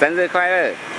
生日快乐。